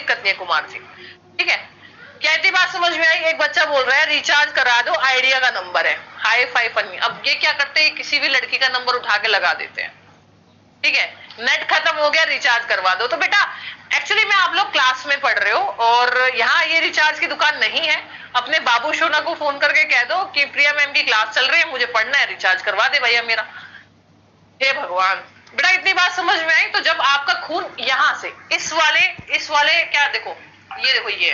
दिक्कत नहीं है कुमार जी ठीक है? क्या इतनी बात समझ में आई? एक बच्चा बोल रहा है रिचार्ज करा दो आइडिया का नंबर है। हाई फाई फनी अब ये क्या करते हैं? किसी भी लड़की का नंबर उठा के लगा देते हैं। ठीक है? नेट खत्म हो गया रिचार्ज करवा दो। तो बेटा एक्चुअली में आप लोग क्लास में पढ़ रहे हो और यहाँ ये रिचार्ज की दुकान नहीं है। अपने बाबू शोना को फ़ोन करके कह दो कि, प्रिया मैम की क्लास चल रही है, मुझे पढ़ना है रिचार्ज करवा दे भैया मेरा। हे भगवान। बेटा, इतनी बात समझ में आई? तो जब आपका खून से। इस वाले इस वाले क्या देखो ये देखो ये।